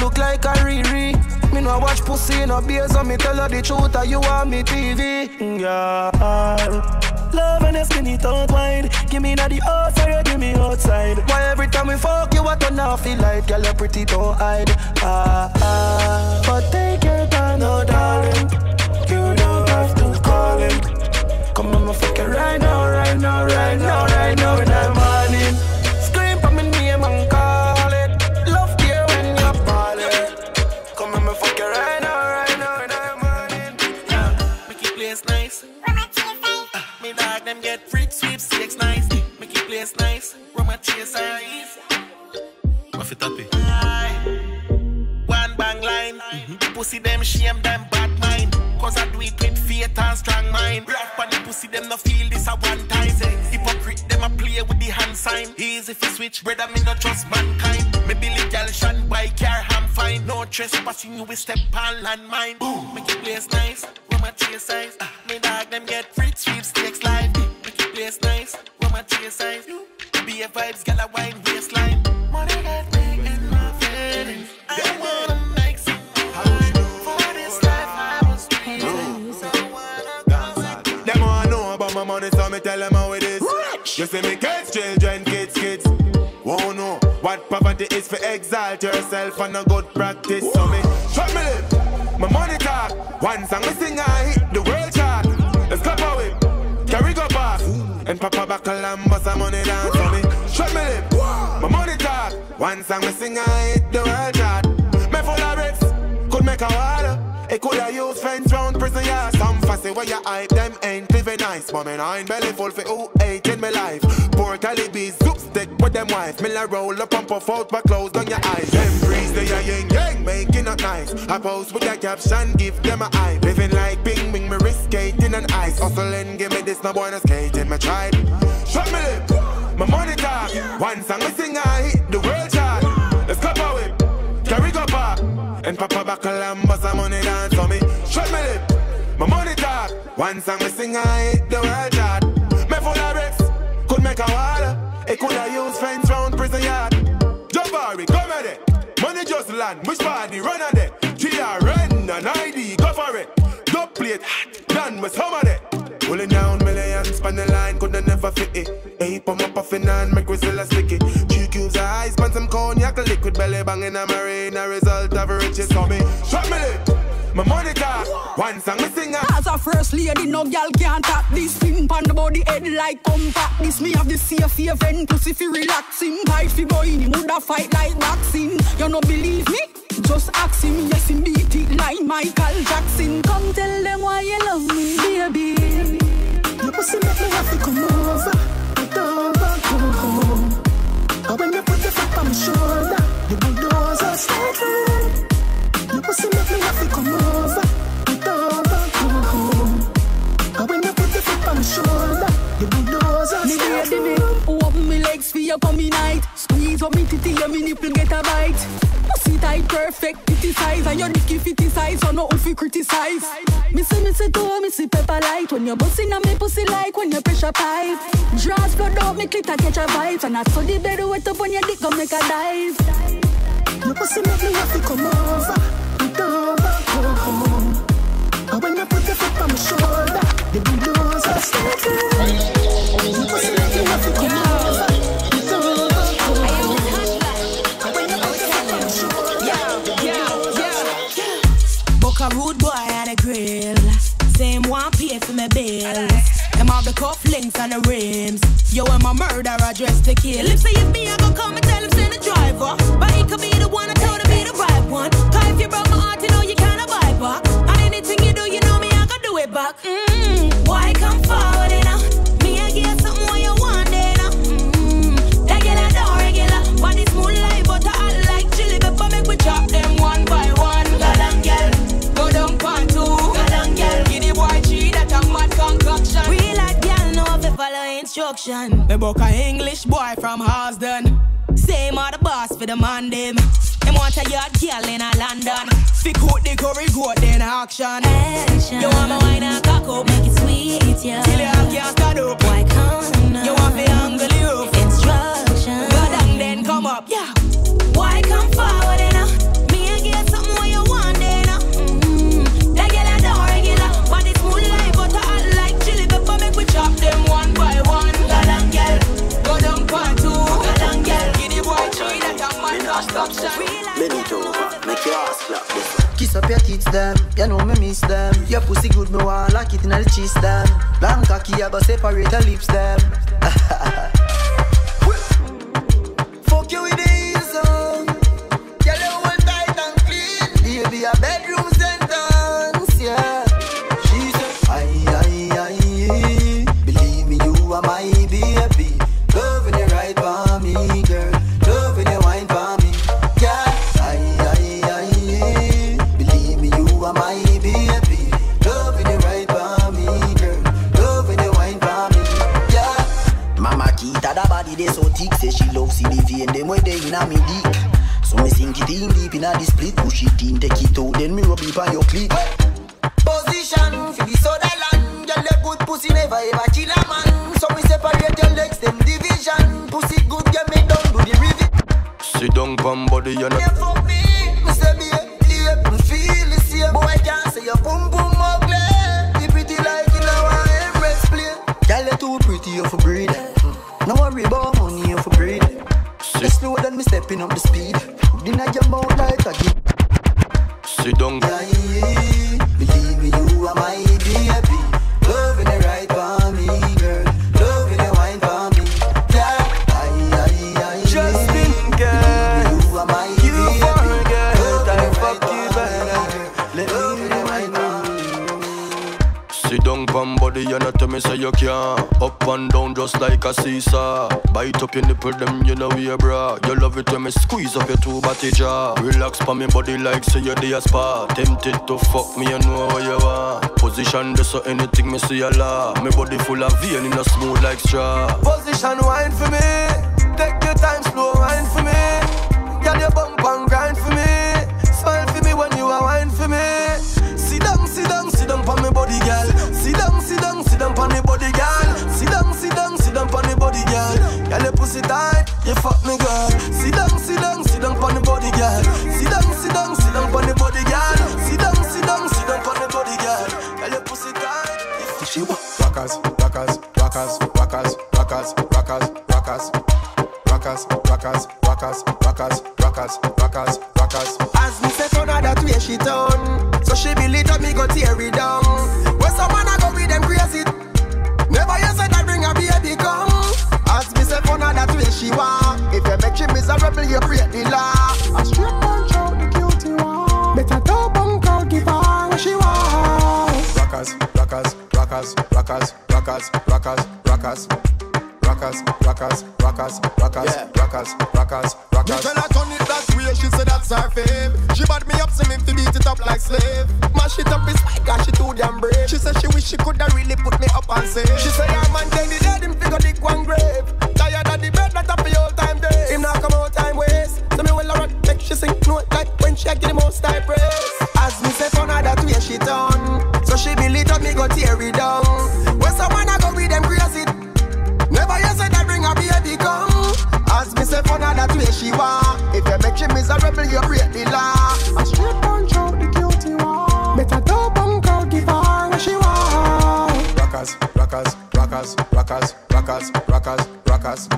look like a Riri. Me no watch pussy in no beers, so me tell her the truth, and you want me TV. Girl. Love and a skinny tongue wine. Give me na the outside, give me outside. Why every time we fuck you, I turn off the light, girl, you pretty don't hide. Ah ah. But take your time, no darling. You don't have to call him. Come on, my fuck it right now, right now, right now, right now, in the Rum and chase eyes. Off it up, eh? One bang line. Pussy them shame them bad mind. Cause I do it with faith and strong mind. Rough on the pussy them no feel this a one time. Hypocrite them a play with the hand sign. Easy if you switch, brother me no trust mankind. Me Billy gal shan by car I'm fine. No trespassing you will step on landmine. Boom, make it place nice. Rum and chase eyes. Uh, me dog them get free sweepstakes live. Make it place nice. Rum and chase eyes. Be a vibes, gal a wine waistline. Money got me in my feelings. I wanna make some more. For this life I was dreaming. So Them wanna know about my money, so me tell them how it is. Rich. You see me kids, children, kids, kids. Won't know what poverty is for exalt yourself and a good practice. So me shut me lip, my money talk. One song me sing, I hit the world chart. Let's clap whip, carry go back. And Papa buckle and bust some money down. So me shut me lip, my money talk. One song me sing, I hit the world chart. Me full of bricks, could make a water. It could have used fence round prison yard. Some fussy where you hype them ain't living nice. But me nine belly full for who ain't in my life. Poor Calibi's zoop stick with them wife. Miller roll up and puff out but close on your eyes. Them breeze they are yang yang making it nice. I pose with a caption, give them a eye. Living like Bing Bing, me risk skating on ice. Hustling, give me this no boy no skating, my tribe. Shut me lip, my money talk. One song me sing, I hit the world chart. Let's clap our whip, carry go back. And Papa and bust some money dance for me. Shut me lip, my money talk. One song me sing, I hit the world chart. Me full of bricks, could make a water. It could have used fence round prison yard. Jabari, come at it. Money just land, which party run at it? TRN and ID, go for it. Dub plate, done with some of it. Pulling down millions, span the line, never fit it. Hey, pump up puffin' and make Grizzilla stick it. Two cubes of ice, pan some cognac, a liquid belly banging a marine, a result of riches me. Me my. One song me a As a first lady, no girl can't tap this thing pan the body head like compact. This me have the safe event, pussy fi relaxing. Fight fi go in, woulda fight like boxing. You no believe me? Just ask him, yes him beat it like Michael Jackson. Come tell them why you love me, baby. Pussy make me have to come over. I don't to go home. But when you put your foot on my shoulder, the bulldozer start run. Your pussy make me me legs for night. Squeeze up me titty, your me nipple get a bite. Pussy tight, perfect, titty size. And your dicky fitty size, so no fi criticize. Me see, me see too, me see pepper light. When you bustin' on me pussy like when you pressure pipe. Draws flood out, me clit a catch a vibe. And I saw the bed wet up on your dick, go make a dive. Your pussy make me have to come over. I want to go home. But when you put your foot on my shoulder, the bulldozer start a rude boy at a grill. Same one pay for my bills. Them have the cuff links and the rims. Yo, I'm a murderer dressed to kill. If say if me, I go come and tell him send the driver. But he could be the one I told him be the right one. Cause if you broke my heart, you know you can't buy back. And anything you do, you know me, I can do it back. Mm. Instruction. Me book a English boy from Harsden. Same other boss for the man them. Them want a yard girl in a London. Fi coat the curry goat then action. Action. You want me wine and cock up, Make it sweet, yeah. till you can't stand up. Why come now? You want me angle you up. Instruction. Go down then come up, yeah. Why come forward eh? Bend make your ass clap this. Kiss up your tits them, you know me miss them. Your pussy good, me want lock it in the cheese them. Long cocky, I go separate your lips them. Fuck you with the heels on Girl, you hold tight and clean. Baby, a bedroom love see them way they inna me dick So me sink it in deep inna the split. Push it in, take it out, then me rub it on your clit. Position, for the soda land Girl, your good pussy never ever kill a man. So me separate your legs, them division. Pussy good, get me down, do the revision Sit down, pam body, you know. Yeah, stepping up the speed. Dinner your mouth like a sit down, Yeah, believe me say you can't. Up and down just like a seesaw. Bite up your nipple, them you know we bra. You love it when me squeeze up your two body jaw. Relax pa me body like say you're the spa. Tempted to fuck me, you know what you want. Position this so anything me see a law. Me body full of vein in a smooth like straw. Position wine for me. Take your time, slow wine for me. Girl, your bump down, sit down on me body, girl. Sit down, sit down, sit down on me body, girl. Girl, your pussy tight, you fuck me, girl. Sit down, sit down, sit down on the body, girl. Sit down, sit down, sit down on the body, girl. Sit down, sit down, sit down on the body, girl. Girl, your pussy tight. me, Rockers, rockers, rockers, rockers, rockers, rockers, rockers, rockers, rockers, rockers, rockers, rockers, rockers, rockers. As me say turn her that way she done So she believe that me go tear it down way she want If you make she miserable you break the law A straight punch out the cutie one Better double bunk out give her what she want Rockers, rockers, rockers, rockers, rockers, rockers, rockers. Rockers, rockers, rockers, rockers, rockers, rockers, Me rockers. tell her turn it that way, she said that's her fave. She bought me up, see me to beat it up like slave. Mash it up, it's like cause she too damn brave. She said she wish she coulda really put me up and save. She say her man take the dead, him figure dick one grave. Tired of the bed, that up the old time day. Him not come out time waste. So me will rock, make she sing note like when she give the most I praise. As me say turn her that way she done. So she believe that me go tear it down. When someone I go with them crazy Never you said I bring a baby come. As me say turn her that way she want. If you make she miserable you break the law. A straight punch out the cutie one Better double out give her what she want. Rockers, rockers, rockers, rockers, rockers, rockers, rockers.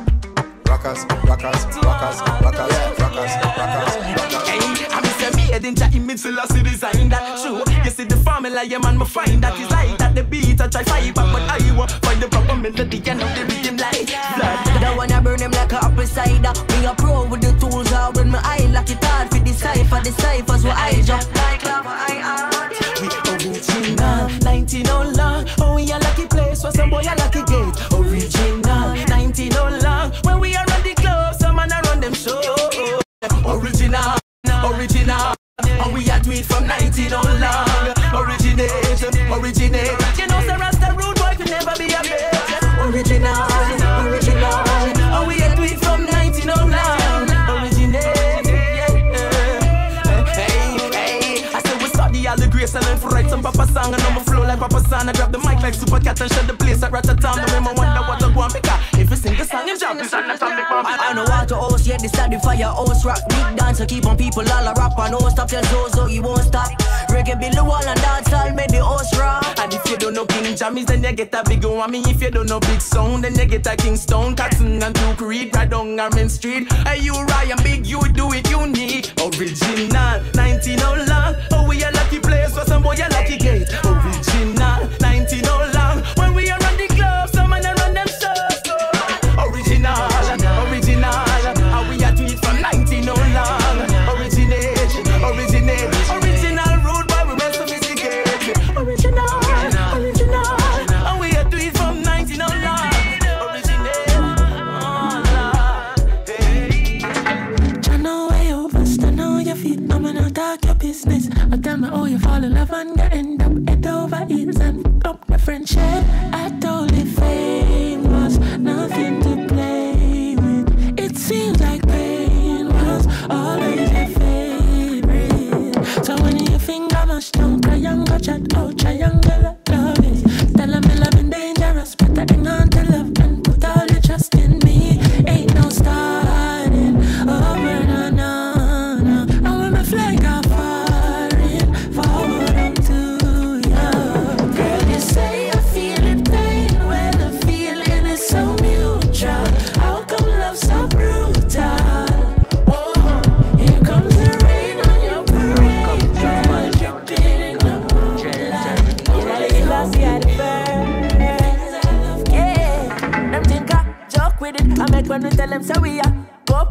Rockers, rockers, rockers, rockers, rockers, rockers, rockers. Hey, I'm Mr. Made in Jah image still design that true. You see the formula, yeah man, me find that is like that the beat I try fight back, but I want find the proper melody and now the rhythm like blood. That one I burn him like a apple cider. Me a pro with the tools, I when my eye lock it hard for decipher the ciphers what I drop like lava. I art lucky original. 19 no long, oh we a lucky place where some boy a lucky gate. Original. 19 no long, when we are on the club, some man around them show. Original, original, and we a do it from 19 no long. Originate, originate. You know, the Rasta rude boy could never be a bit. Original, original, and we a do it from 19 no long. grace proper sound. I'ma flow like Papa San. I grab the mic like super cat and shut the place at Ratatam. No me wonder what I go and pick. If you sing the song, you drop the song. I, I know how to host, yeah, this time the fire host rock. Big dancer, keep on people all a rap and don't stop. Tell Zozo, he won't stop. Reggae build the wall and dance all make the host rock. And if you don't know King Jammies, then you get a big one. Me if you don't know Big Sound, then you get a Kingston, Coxsone and Duke Reid, right down Main Street. Hey, you Ryan Big, you do it unique. Original, 19 oh long. Oh, we a lucky place for some boy a lucky gate. Original, 19 oh long. When we are run the some man run them shows. Original, original. And we a do it from 19 oh long. Originate, originate. Original rude boy, we well sophisticated. Original, original. We from 19 oh long. Oh Lord. I know where you bust, I know your feet, no man not talk your business. I tell me how you fall in love and up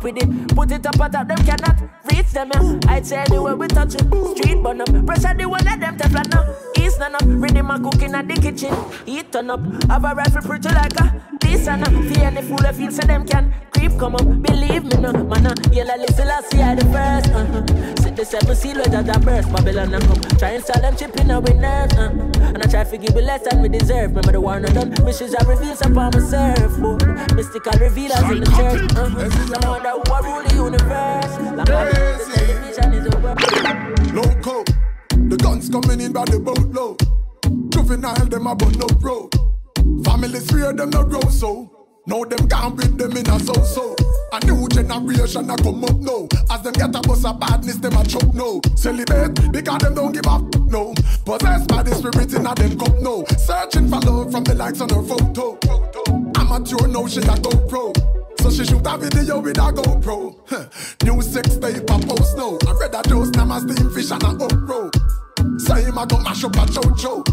up with it. Put it up on top, them cannot reach them. Yeah. I'd say anywhere we touch it, street burn up. Pressure the one let them teflon now. East none up, ready my cooking at the kitchen. Heat turn up, have a rifle pretty like a and up. Fear any fool that feel so them can come up. Believe me no, man. Uh, yellow little I see I the first. Uh-huh. Sit the seven seal with that burst. Babylon and come. Try and sell them chip in our nerves. Uh. And I try to give you less than we deserve. Remember the war not done. Wishes I reveal some on myself. Oh. Mystical revealers in the church. Uh-huh. I wonder who I rule the universe. Like the television is over. Loco, the guns coming in by the boatload. Juvenile, them about no road. Families fear them no grow so. Now them gone with them in a so-so. A new generation a come up now. As them get a bus of badness, them a choke no. Celebrate because them don't give up no. Possessed by the spirit in a them cup no. Searching for love from the likes on her photo. Amateur now she a go pro. So she shoot a video with a GoPro. Huh. New sex tape a post now. I read a dose, now my steam fish and a upro. Say him a go mash up a chocho.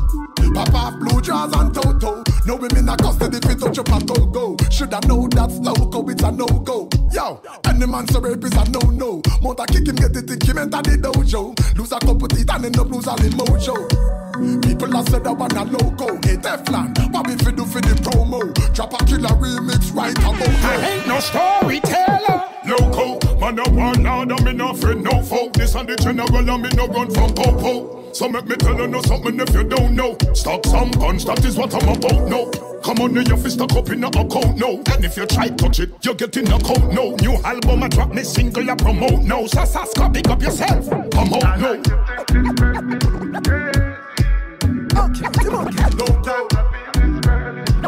Blue jaws and toto. No women a custody fit touch up a go. Shoulda know that's loco, it's a no-go. Yo, any man so rape is a no-no. Mount a kick him, get it, think him enter the dojo. Lose a couple teeth and end up lose all the mojo. People a said that one a loco. Hey Teflon, what we fi do for the promo? Drop a killer remix right about. I ain't no storyteller. Loco, man, I want nada, me no friend, no foe. This and the general, and me no run from popo. So make me tell you know something if you don't know. Stock some guns, that is what I'm about, no. Come on, your fist stuck up in a account, no. And if you try touch it, you're getting a count, no. New album, I drop me single, I promote, no. So Sasco, pick up yourself, come out, no monkey, the monkey. No doubt.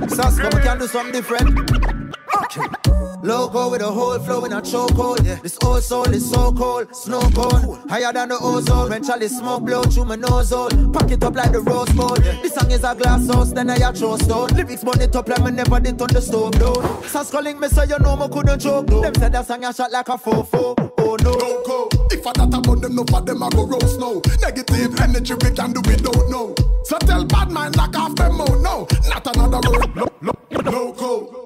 Sasco, we can do something different. Okay. Loco with a whole flow in a chokehold. Yeah. This old soul is so cold, snow cone. Higher than the ozone. When Charlie smoke blow through my nose hole. Pack it up like the rose bowl. Yeah. This song is a glass house, then I a throw stone. Lyrics burn it up like me never did on the stove though. Sasco link me so you know me couldn't joke though. Them said that song a shot like a fofo. Oh no. Loco, if I that about them, no for them I go roast no. Negative energy we can do we don't know. So tell bad mind lock off them oh, local.